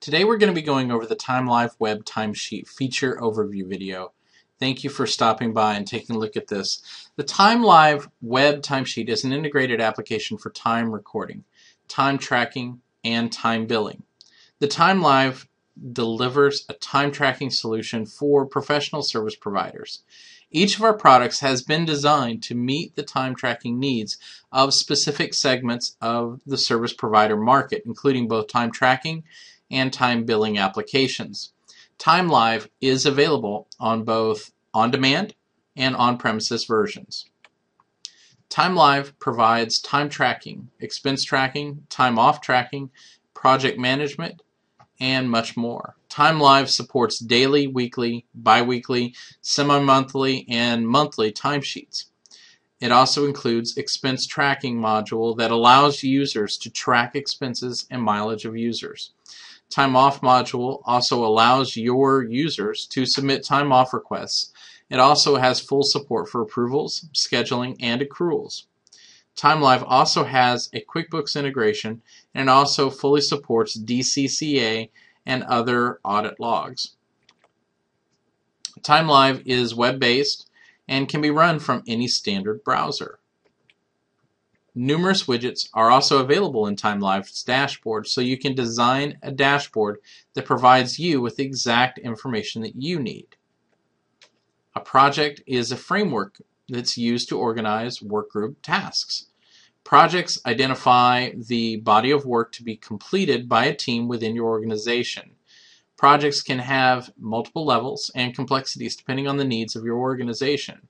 Today we're going to be going over the TimeLive Web Timesheet feature overview video. Thank you for stopping by and taking a look at this. The TimeLive Web Timesheet is an integrated application for time recording, time tracking, and time billing. The TimeLive delivers a time tracking solution for professional service providers. Each of our products has been designed to meet the time tracking needs of specific segments of the service provider market, including both time tracking and time billing applications. TimeLive is available on both on-demand and on-premises versions. TimeLive provides time tracking, expense tracking, time off tracking, project management, and much more. TimeLive supports daily, weekly, biweekly, semi-monthly, and monthly timesheets. It also includes expense tracking module that allows users to track expenses and mileage of users. Time off module also allows your users to submit time off requests. It also has full support for approvals, scheduling, and accruals. TimeLive also has a QuickBooks integration and also fully supports DCAA and other audit logs. TimeLive is web-based and can be run from any standard browser. Numerous widgets are also available in TimeLive's dashboard, so you can design a dashboard that provides you with the exact information that you need. A project is a framework that's used to organize workgroup tasks. Projects identify the body of work to be completed by a team within your organization. Projects can have multiple levels and complexities depending on the needs of your organization.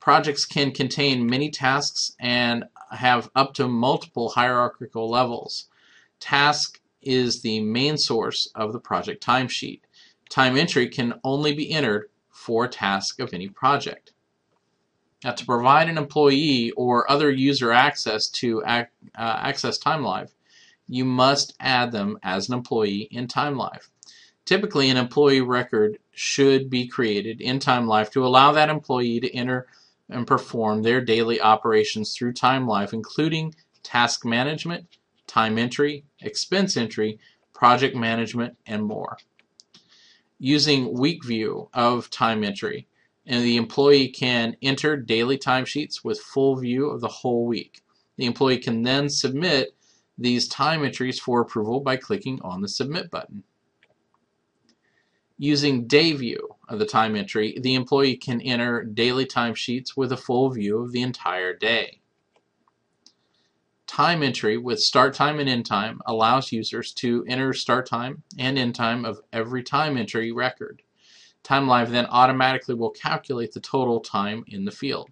Projects can contain many tasks and have up to multiple hierarchical levels. Task is the main source of the project timesheet. Time entry can only be entered for a task of any project. Now, to provide an employee or other user access to uh, access TimeLive, you must add them as an employee in TimeLive. Typically, an employee record should be created in TimeLive to allow that employee to enter and perform their daily operations through TimeLive, including task management, time entry, expense entry, project management, and more. Using week view of time entry, and the employee can enter daily timesheets with full view of the whole week. The employee can then submit these time entries for approval by clicking on the Submit button. Using day view the time entry, the employee can enter daily timesheets with a full view of the entire day. Time entry with start time and end time allows users to enter start time and end time of every time entry record. TimeLive then automatically will calculate the total time in the field.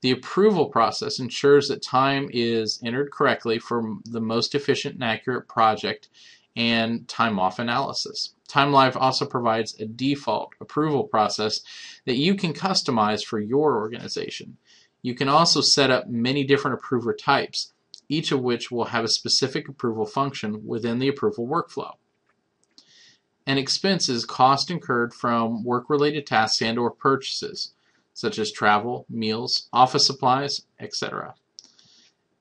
The approval process ensures that time is entered correctly for the most efficient and accurate project and time off analysis. TimeLive also provides a default approval process that you can customize for your organization. You can also set up many different approver types, each of which will have a specific approval function within the approval workflow. And expenses cost incurred from work-related tasks and or purchases, such as travel, meals, office supplies, etc.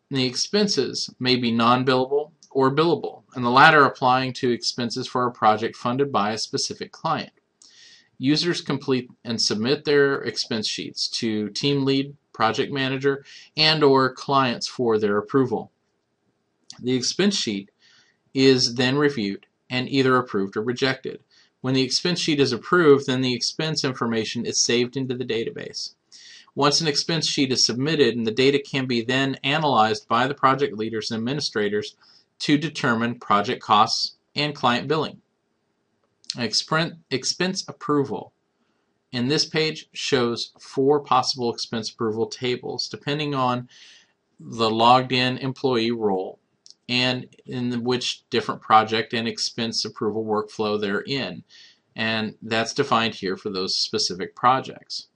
The expenses may be non-billable or billable, and the latter applying to expenses for a project funded by a specific client. Users complete and submit their expense sheets to team lead, project manager, and or clients for their approval. The expense sheet is then reviewed and either approved or rejected. When the expense sheet is approved, then the expense information is saved into the database. Once an expense sheet is submitted and the data can be then analyzed by the project leaders and administrators to determine project costs and client billing. Expense approval. And this page shows four possible expense approval tables depending on the logged in employee role and in which different project and expense approval workflow they're in. And that's defined here for those specific projects.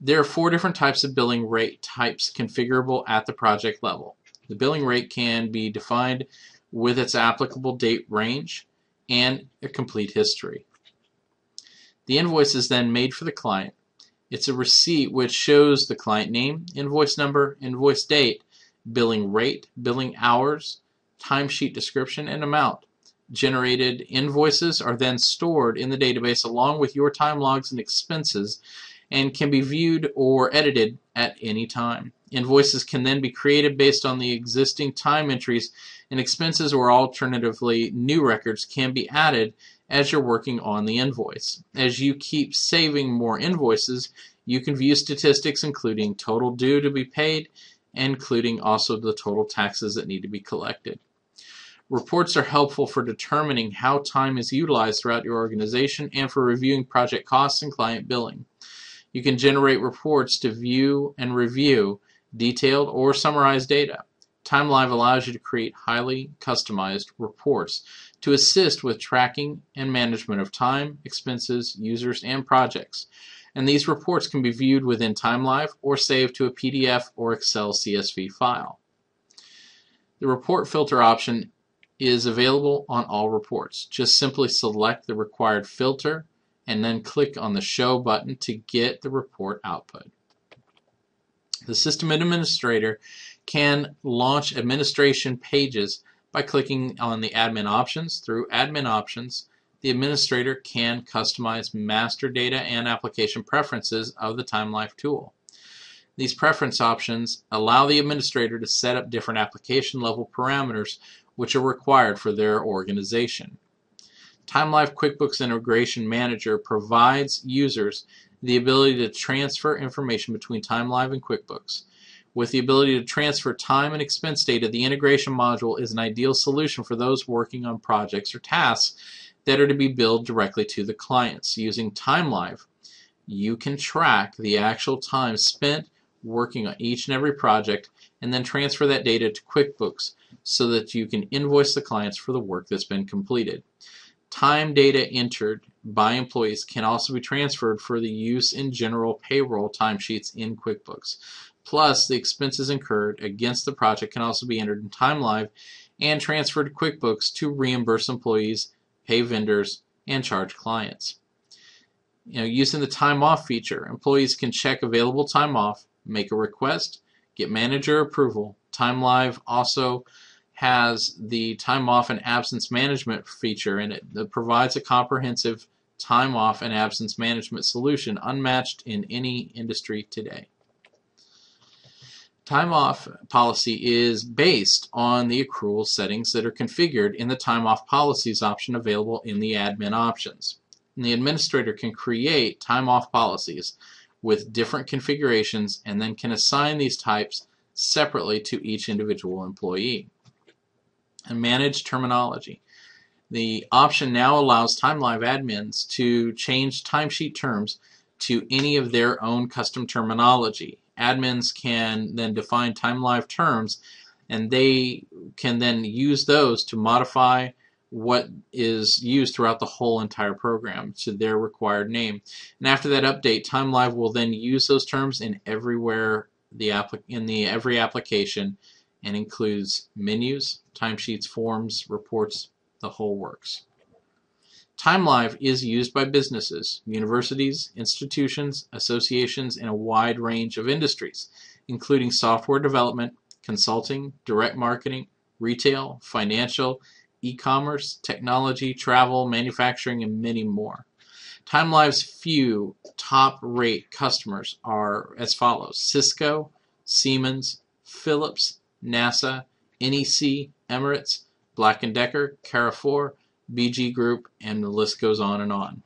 There are four different types of billing rate types configurable at the project level. The billing rate can be defined with its applicable date range and a complete history. The invoice is then made for the client. It's a receipt which shows the client name, invoice number, invoice date, billing rate, billing hours, timesheet description and amount. Generated invoices are then stored in the database along with your time logs and expenses and can be viewed or edited at any time. Invoices can then be created based on the existing time entries and expenses or alternatively new records can be added as you're working on the invoice. As you keep saving more invoices, you can view statistics including total due to be paid, including also the total taxes that need to be collected. Reports are helpful for determining how time is utilized throughout your organization and for reviewing project costs and client billing. You can generate reports to view and review detailed or summarized data. TimeLive allows you to create highly customized reports to assist with tracking and management of time, expenses, users, and projects. And these reports can be viewed within TimeLive or saved to a PDF or Excel CSV file. The report filter option is available on all reports. Just simply select the required filter and then click on the Show button to get the report output. The system administrator can launch administration pages by clicking on the admin options. Through admin options, the administrator can customize master data and application preferences of the TimeLive tool. These preference options allow the administrator to set up different application level parameters which are required for their organization. TimeLive QuickBooks Integration Manager provides users the ability to transfer information between TimeLive and QuickBooks. With the ability to transfer time and expense data, the integration module is an ideal solution for those working on projects or tasks that are to be billed directly to the clients. Using TimeLive, you can track the actual time spent working on each and every project and then transfer that data to QuickBooks so that you can invoice the clients for the work that's been completed. Time data entered by employees can also be transferred for the use in general payroll timesheets in QuickBooks. Plus, the expenses incurred against the project can also be entered in TimeLive and transferred to QuickBooks to reimburse employees, pay vendors, and charge clients. You know, using the time off feature, employees can check available time off, make a request, get manager approval. TimeLive also has the time off and absence management feature and it provides a comprehensive time off and absence management solution unmatched in any industry today. Time off policy is based on the accrual settings that are configured in the time off policies option available in the admin options. And the administrator can create time off policies with different configurations and then can assign these types separately to each individual employee and manage terminology. The option now allows TimeLive admins to change timesheet terms to any of their own custom terminology. Admins can then define TimeLive terms and they can then use those to modify what is used throughout the whole entire program to their required name. And after that update, TimeLive will then use those terms in everywhere the in the every application and includes menus, timesheets, forms, reports, the whole works. TimeLive is used by businesses, universities, institutions, associations, and a wide range of industries, including software development, consulting, direct marketing, retail, financial, e-commerce, technology, travel, manufacturing, and many more. TimeLive's few top-rate customers are as follows: Cisco, Siemens, Philips, NASA, NEC, Emirates, Black & Decker, Carrefour, BG Group, and the list goes on and on.